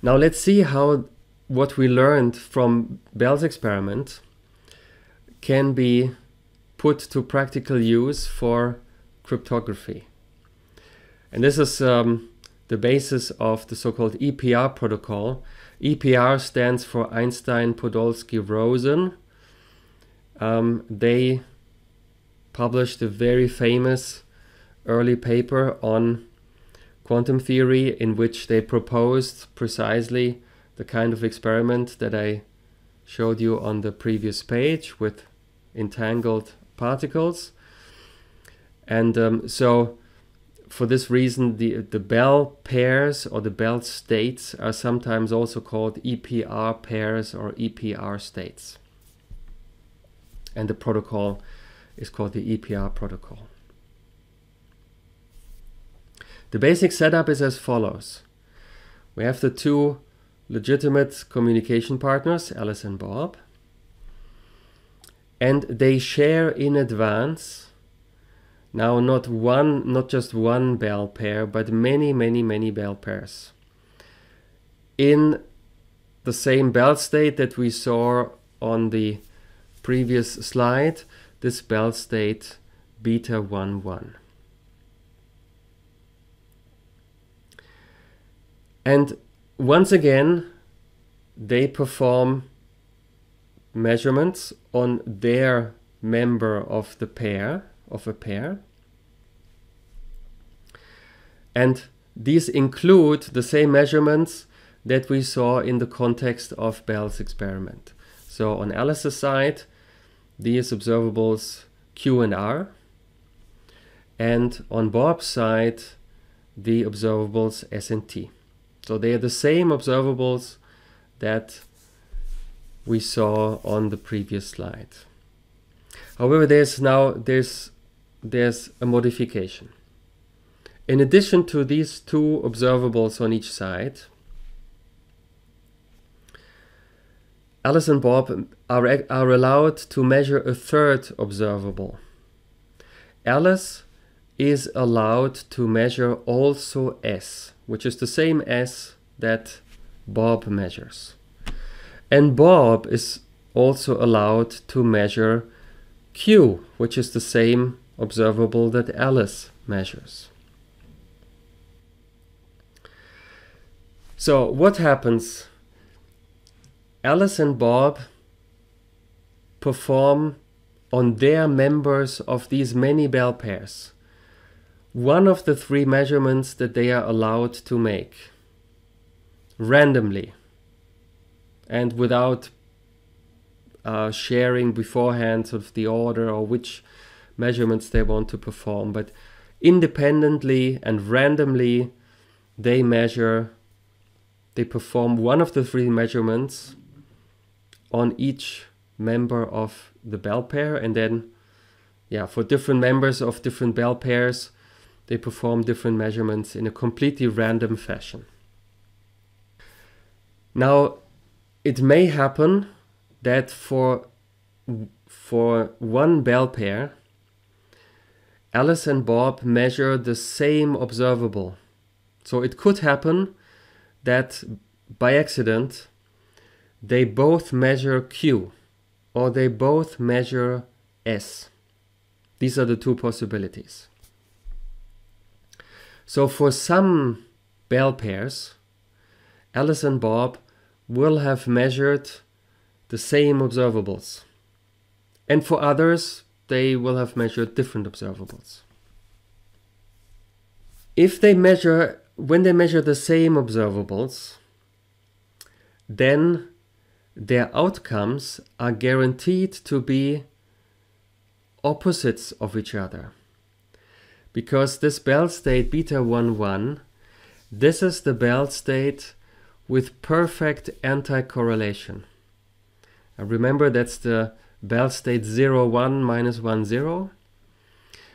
Now let's see how what we learned from Bell's experiment can be put to practical use for cryptography. And this is um, the basis of the so-called EPR protocol. EPR stands for Einstein, Podolsky, Rosen. Um, they published a very famous early paper on quantum theory in which they proposed precisely the kind of experiment that I showed you on the previous page with entangled particles. And um, so for this reason, the, the Bell pairs or the Bell states are sometimes also called EPR pairs or EPR states. And the protocol is called the EPR protocol. The basic setup is as follows. We have the two legitimate communication partners, Alice and Bob, and they share in advance now not one, not just one bell pair, but many, many, many bell pairs. In the same bell state that we saw on the previous slide, this bell state beta 1 1. And once again, they perform measurements on their member of the pair of a pair. And these include the same measurements that we saw in the context of Bell's experiment. So on Alice's side, these observables Q and R, and on Bob's side, the observables S and T. So they are the same observables that we saw on the previous slide. However, there's now there's there's a modification. In addition to these two observables on each side, Alice and Bob are, are allowed to measure a third observable. Alice is allowed to measure also S, which is the same as that Bob measures. And Bob is also allowed to measure Q, which is the same observable that Alice measures. So what happens? Alice and Bob perform on their members of these many bell pairs one of the three measurements that they are allowed to make randomly and without uh, sharing beforehand sort of the order or which measurements they want to perform, but independently and randomly they measure, they perform one of the three measurements on each member of the bell pair and then yeah for different members of different bell pairs they perform different measurements in a completely random fashion. Now it may happen that for for one bell pair Alice and Bob measure the same observable. So it could happen that by accident they both measure Q or they both measure S. These are the two possibilities. So for some bell pairs, Alice and Bob will have measured the same observables. And for others, they will have measured different observables. If they measure, when they measure the same observables, then their outcomes are guaranteed to be opposites of each other. Because this Bell state beta 1 1, this is the Bell state with perfect anti-correlation. remember that's the Bell state 0, 1, minus 1, 0.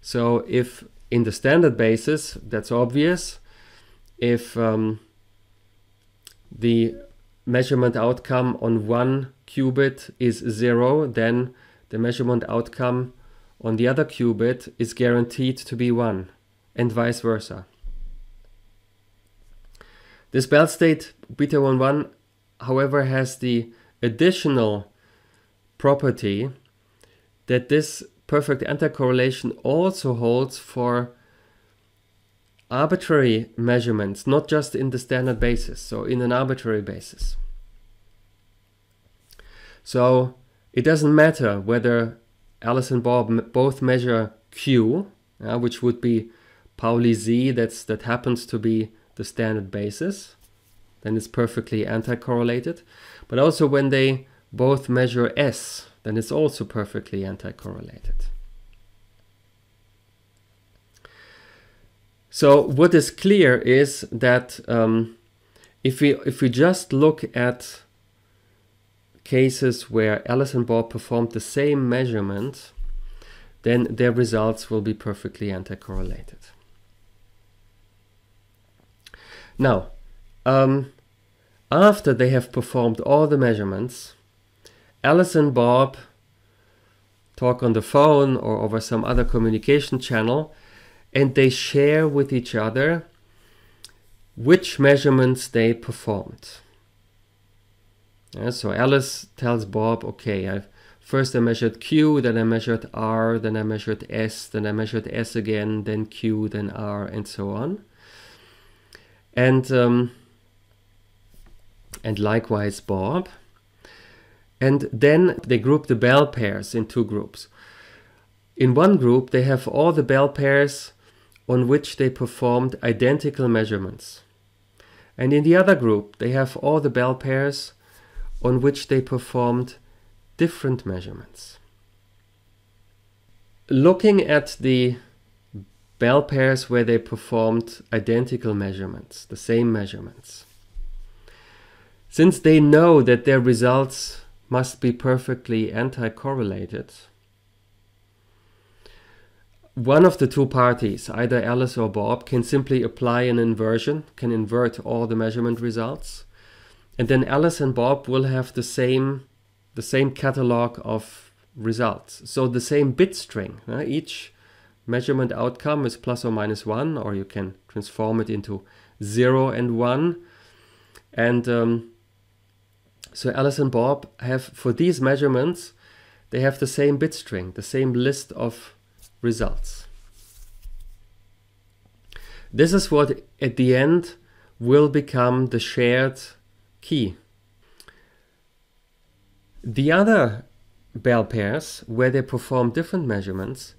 So if in the standard basis, that's obvious, if um, the measurement outcome on one qubit is 0, then the measurement outcome on the other qubit is guaranteed to be 1, and vice versa. This Bell state beta 1 1, however, has the additional property that this perfect anti-correlation also holds for arbitrary measurements, not just in the standard basis, so in an arbitrary basis. So it doesn't matter whether Alice and Bob both measure Q, uh, which would be Pauli Z, that's, that happens to be the standard basis, then it's perfectly anti-correlated. But also when they both measure S, then it's also perfectly anti-correlated. So what is clear is that um, if we if we just look at cases where Alice and Bob performed the same measurement, then their results will be perfectly anti-correlated. Now, um, after they have performed all the measurements, Alice and Bob talk on the phone or over some other communication channel and they share with each other which measurements they performed. Yeah, so Alice tells Bob, okay, I've, first I measured Q, then I measured R, then I measured S, then I measured S again, then Q, then R, and so on. And um, and likewise Bob. And then they group the Bell pairs in two groups. In one group, they have all the Bell pairs on which they performed identical measurements. And in the other group, they have all the Bell pairs on which they performed different measurements. Looking at the Bell pairs where they performed identical measurements, the same measurements, since they know that their results must be perfectly anti-correlated, one of the two parties, either Alice or Bob, can simply apply an inversion, can invert all the measurement results. And then Alice and Bob will have the same, the same catalog of results. So the same bit string. Uh, each measurement outcome is plus or minus 1, or you can transform it into 0 and 1. And um, so Alice and Bob have, for these measurements, they have the same bit string, the same list of results. This is what at the end will become the shared key. The other bell pairs, where they perform different measurements,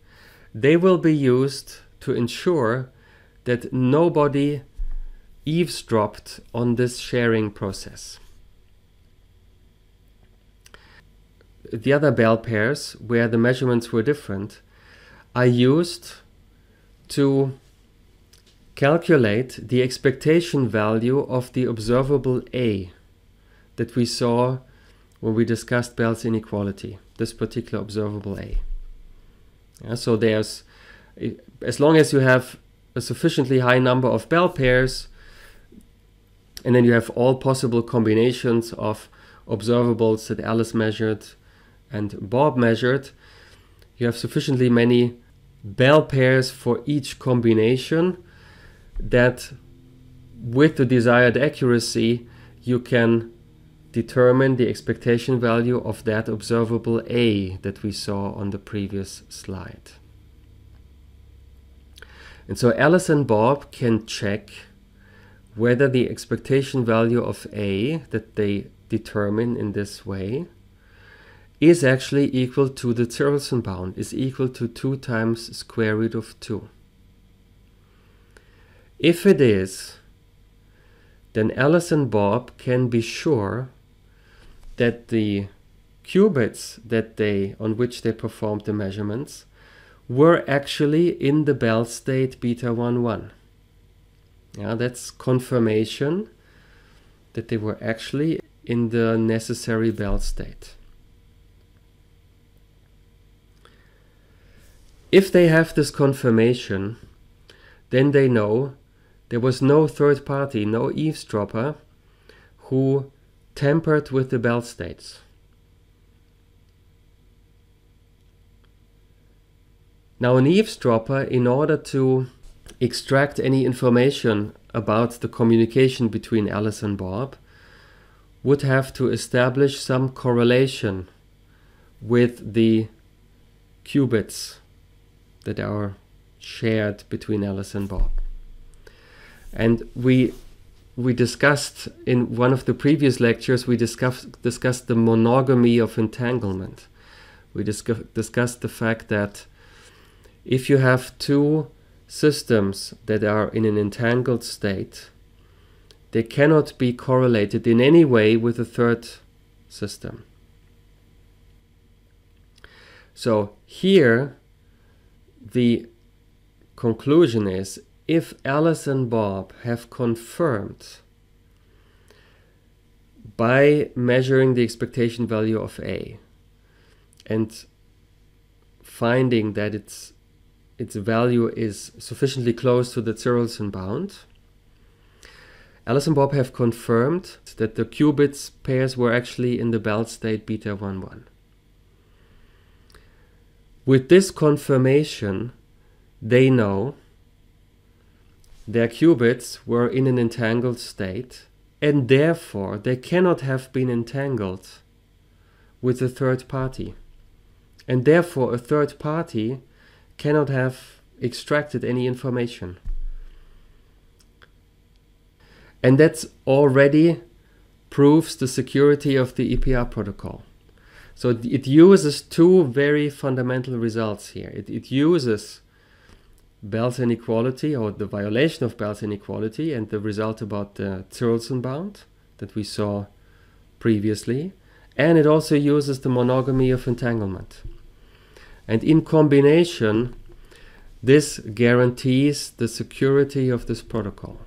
they will be used to ensure that nobody eavesdropped on this sharing process. The other bell pairs, where the measurements were different, I used to calculate the expectation value of the observable A that we saw when we discussed Bell's inequality, this particular observable A. Yeah, so there's, as long as you have a sufficiently high number of Bell pairs, and then you have all possible combinations of observables that Alice measured and Bob measured, you have sufficiently many bell pairs for each combination that with the desired accuracy you can determine the expectation value of that observable A that we saw on the previous slide. And so Alice and Bob can check whether the expectation value of A that they determine in this way is actually equal to the Tsirelson bound, is equal to 2 times square root of 2. If it is, then Alice and Bob can be sure that the qubits that they on which they performed the measurements were actually in the Bell state beta 1 1. Yeah, that's confirmation that they were actually in the necessary Bell state. If they have this confirmation, then they know there was no third party, no eavesdropper who tampered with the Bell states. Now, an eavesdropper, in order to extract any information about the communication between Alice and Bob would have to establish some correlation with the qubits that are shared between Alice and Bob. And we we discussed in one of the previous lectures we discussed discussed the monogamy of entanglement. We discuss, discussed the fact that if you have two systems that are in an entangled state, they cannot be correlated in any way with a third system. So here the conclusion is if Alice and Bob have confirmed by measuring the expectation value of A and finding that its its value is sufficiently close to the Tsirelson bound, Alice and Bob have confirmed that the qubits pairs were actually in the Bell state beta 1 1. With this confirmation, they know their qubits were in an entangled state and therefore they cannot have been entangled with a third party. And therefore a third party cannot have extracted any information. And that already proves the security of the EPR protocol. So it uses two very fundamental results here. It, it uses Bell's inequality or the violation of Bell's inequality and the result about the Tsirelson bound that we saw previously. And it also uses the monogamy of entanglement. And in combination, this guarantees the security of this protocol.